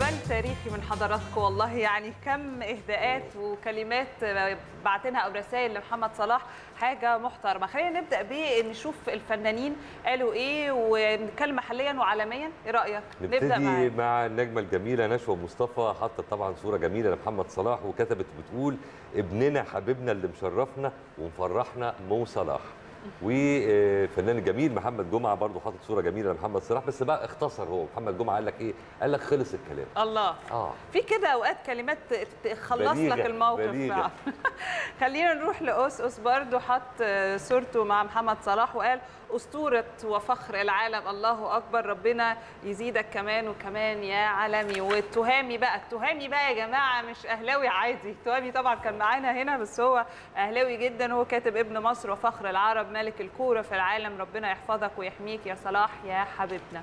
استقبال تاريخي من حضراتكم. والله يعني كم اهداءات وكلمات بعتنها أو رسائل لمحمد صلاح. حاجة محترمة. خلينا نبدأ بنشوف الفنانين قالوا إيه ونتكلم محليا وعالميا. إيه رأيك؟ نبتدي معاك. مع النجمة الجميلة نشوى مصطفى حطت طبعا صورة جميلة لمحمد صلاح وكتبت بتقول ابننا حبيبنا اللي مشرفنا ومفرحنا مو صلاح. والفنان الجميل محمد جمعة برضه حاطط صورة جميلة لمحمد صلاح بس بقى اختصر هو. محمد جمعة قال لك إيه؟ قال لك خلص الكلام. الله. آه. في كده أوقات كلمات تخلص بليغة، لك الموقف بليغة. خلينا نروح لأوس. أوس برضو حط صورته مع محمد صلاح وقال أسطورة وفخر العالم. الله أكبر. ربنا يزيدك كمان وكمان يا عالمي. والتهامي بقى التهامي بقى يا جماعة. مش أهلاوي عادي. التهامي طبعا كان معانا هنا بس هو أهلاوي جدا. هو كاتب ابن مصر وفخر العرب. ملك الكورة في العالم ربنا يحفظك ويحميك يا صلاح يا حبيبنا.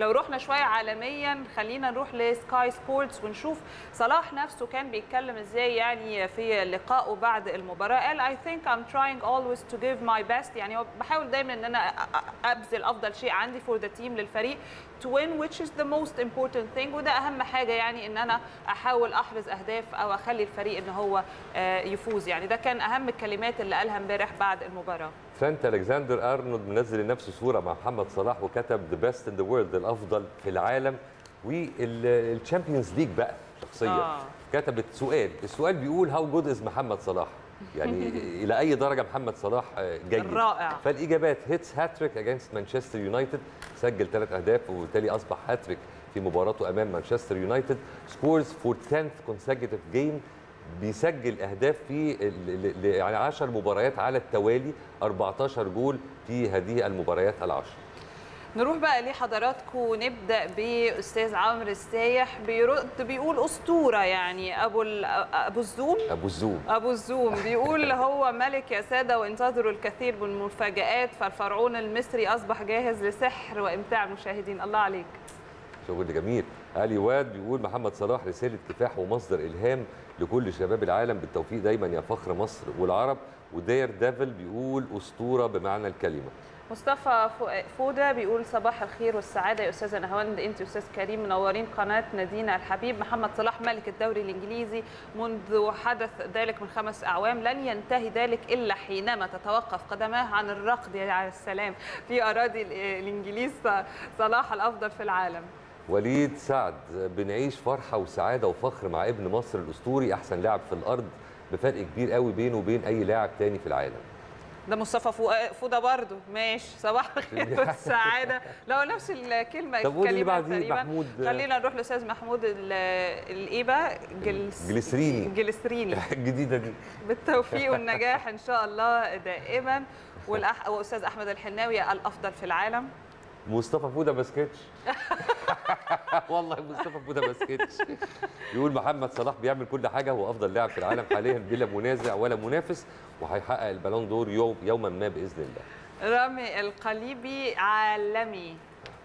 لو رحنا شوية عالميا خلينا نروح لسكاي سبورتس ونشوف صلاح نفسه كان بيتكلم إزاي يعني في لقائه بعد المباراة. قال I think I'm trying always to give my best. يعني بحاول دايما إن أنا أبذل أفضل شيء عندي for the team للفريق to win which is the most important thing. وده أهم حاجة يعني إن أنا أحاول أحرز أهداف أو أخلي الفريق إن هو يفوز. يعني ده كان أهم الكلمات اللي قالها امبارح بعد المباراة. ترانت ألكسندر أرنولد منزل لنفسه صورة مع محمد صلاح وكتب the best in the world الأفضل في العالم. والشامبيونز ليج بقى شخصيا. آه. كتبت سؤال السؤال بيقول how good is محمد صلاح؟ يعني إلى أي درجة محمد صلاح جيد؟ رائع. فالإجابات hits hat-trick against مانشستر يونايتد سجل ثلاث أهداف وبالتالي أصبح هاتريك في مباراته أمام مانشستر يونايتد scores for 10th consecutive game بيسجل أهداف في ال- ال- يعني 10 مباريات على التوالي 14 جول في هذه المباريات العشر. نروح بقى لحضراتكم ونبدأ بأستاذ عمرو السايح. بيرد بيقول أسطورة يعني أبو أبو الزوم. أبو الزوم. أبو الزوم. بيقول هو ملك يا سادة وانتظروا الكثير من المفاجات فالفرعون المصري أصبح جاهز لسحر وإمتاع المشاهدين الله عليك. شغل جميل. علي واد بيقول محمد صلاح رسالة كفاح ومصدر إلهام لكل شباب العالم بالتوفيق دايما يا فخر مصر والعرب. وداير ديفل بيقول أسطورة بمعنى الكلمة. مصطفى فو- فودة بيقول صباح الخير والسعادة يا أستاذة نهاوند أنت أستاذ كريم منورين قناة نادينا الحبيب. محمد صلاح ملك الدوري الإنجليزي منذ حدث ذلك من خمس أعوام. لن ينتهي ذلك إلا حينما تتوقف قدماه عن الركض على السلام في أراضي ال- الإنجليز صلاح الأفضل في العالم. وليد سعد بنعيش فرحة وسعادة وفخر مع ابن مصر الأسطوري أحسن لاعب في الأرض بفرق كبير قوي بينه وبين أي لاعب تاني في العالم. ده مصطفى فو- فوده برضه. ماشي. صباح الخير والسعادة. لو نفس الكلمة طب اللي بعديه. محمود؟ خلينا نروح لأستاذ محمود ال- الايه بقى جلس جليسريني. جليسريني الجديدة دي. بالتوفيق والنجاح إن شاء الله دائما. والأح... وأستاذ أحمد الحناوي الأفضل في العالم. مصطفى فوده بسكتش والله مصطفى فوده بسكتش يقول محمد صلاح بيعمل كل حاجة هو أفضل لاعب في العالم حاليا بلا منازع ولا منافس وهيحقق البالون دور يوم يوما ما بإذن الله. رامي القليبي عالمي.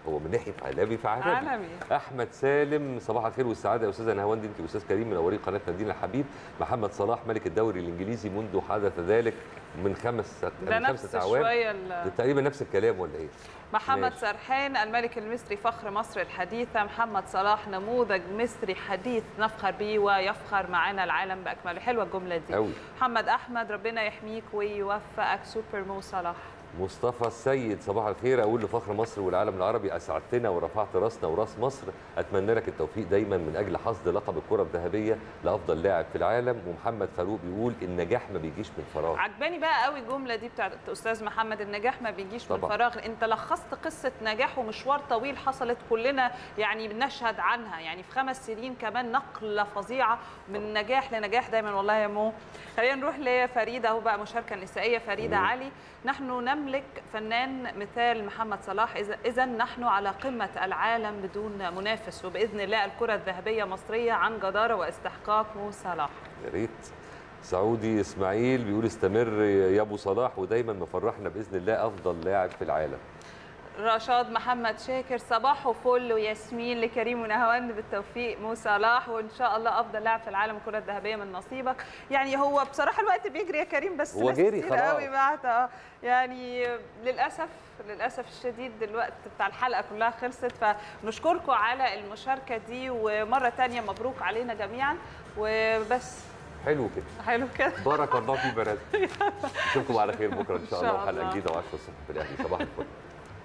هو من ناحية عالمي فعالمي عالمي. أحمد سالم صباح الخير والسعادة يا أستاذة نهاوند انت واستاذ كريم منورين قناة نادينا الحبيب محمد صلاح ملك الدوري الإنجليزي منذ حدث ذلك من خمس ده من نفس أعوام شوية ده تقريبا نفس الكلام ولا إيه؟ محمد ماشي. سرحان الملك المصري فخر مصر الحديثة محمد صلاح نموذج مصري حديث نفخر به ويفخر معنا العالم بأكمله حلوة الجملة دي أوي. محمد أحمد ربنا يحميك ويوفقك سوبر مو صلاح مصطفى السيد صباح الخير. أقول لفخر مصر والعالم العربي أسعدتنا ورفعت راسنا وراس مصر. أتمنى لك التوفيق دايما من أجل حصد لقب الكرة الذهبية لأفضل لاعب في العالم. ومحمد فاروق بيقول النجاح ما بيجيش من فراغ. عجباني بقى قوي الجملة دي بتاعت أستاذ محمد النجاح ما بيجيش من طبعا. فراغ. أنت لخصت قصة نجاح ومشوار طويل حصلت كلنا يعني بنشهد عنها. يعني في خمس سنين كمان نقلة فظيعة من نجاح لنجاح دايما. والله يا مو. خلينا نروح لفريدة أهو بقى مشاركة نسائية فريدة مم. علي نحن نملك فنان مثال محمد صلاح. إذا نحن على قمة العالم بدون منافس وبإذن الله الكرة الذهبية مصرية عن جدارة واستحقاق مو صلاح. يا ريت. سعودي إسماعيل بيقول استمر يا أبو صلاح ودايما مفرحنا بإذن الله أفضل لاعب في العالم. رشاد محمد شاكر صباح وفل وياسمين لكريم ونهوان بالتوفيق مو صلاح وإن شاء الله أفضل لاعب في العالم الكره الذهبية من نصيبك. يعني هو بصراحة الوقت بيجري يا كريم بس هو جري خلاص. قوي بعت آه يعني للأسف للأسف الشديد الوقت بتاع الحلقة كلها خلصت فنشكركم على المشاركة دي ومرة تانية مبروك علينا جميعا. وبس. حلو كده. حلو كده. بارك الله في بنات. اشوفكم على خير بكرة إن شاء الله وحلقة. جديدة و10 الصبح في الاهلي صباح الفل.